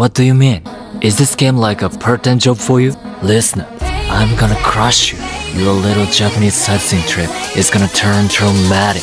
What do you mean? Is this game like a part-time job for you? Listen, I'm gonna crush you. Your little Japanese sightseeing trip is gonna turn traumatic.